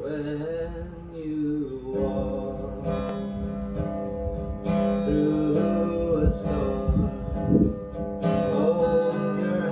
when you walk through a storm. Hold your